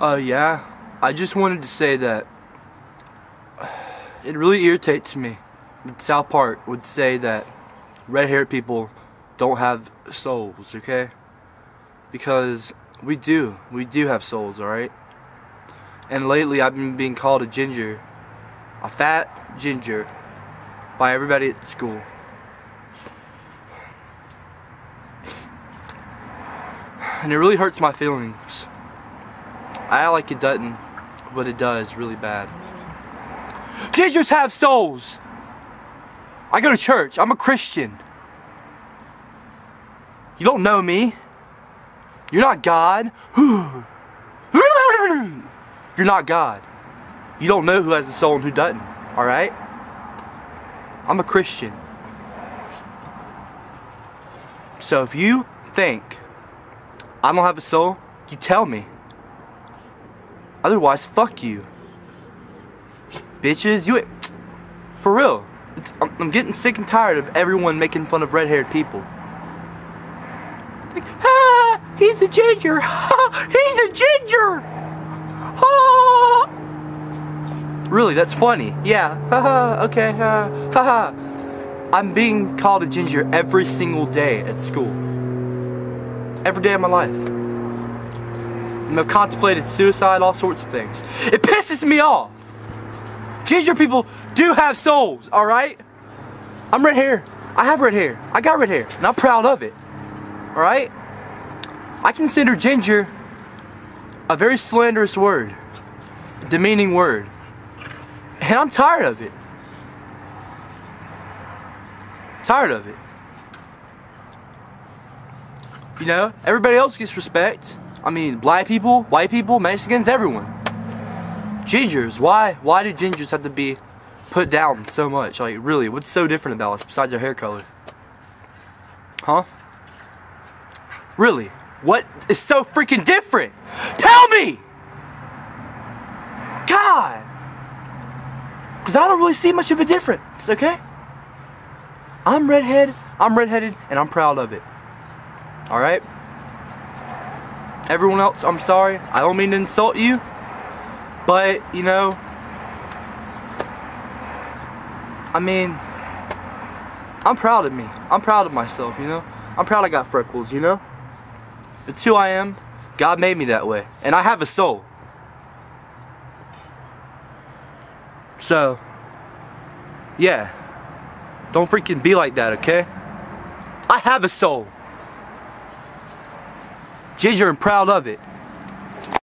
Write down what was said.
Uh, yeah. I just wanted to say that it really irritates me South Park would say that red-haired people don't have souls, okay? Because we do. We do have souls, alright? And lately I've been being called a ginger. A fat ginger. By everybody at school. And it really hurts my feelings. I like it doesn't, but it does really bad. Gingers have souls! I go to church. I'm a Christian. You don't know me. You're not God. You're not God. You don't know who has a soul and who doesn't. Alright? I'm a Christian. So if you think I don't have a soul, you tell me. Otherwise, fuck you. Bitches, you. For real. I'm, I'm getting sick and tired of everyone making fun of red haired people. Like, ah, he's a ginger. Ah, he's a ginger. Really, that's funny. Yeah. Haha. okay. Ha ha. I'm being called a ginger every single day at school. Every day of my life. And I've contemplated suicide, all sorts of things. It pisses me off. Ginger people do have souls, alright? I'm red hair. I have red hair. I got red hair. And I'm proud of it. Alright? I consider ginger a very slanderous word. Demeaning word. And I'm tired of it. Tired of it. You know, everybody else gets respect. I mean, black people, white people, Mexicans, everyone. Gingers, why why do gingers have to be put down so much? Like, really, what's so different about us besides our hair color? Huh? Really? What is so freaking different? Tell me! God! Because I don't really see much of a difference, okay? I'm redhead, I'm redheaded, and I'm proud of it. Alright? Everyone else, I'm sorry. I don't mean to insult you. But, you know, I mean, I'm proud of me. I'm proud of myself, you know? I'm proud I got freckles, you know? It's who I am. God made me that way. And I have a soul. So, yeah. Don't freaking be like that, okay? I have a soul. Ginger and proud of it.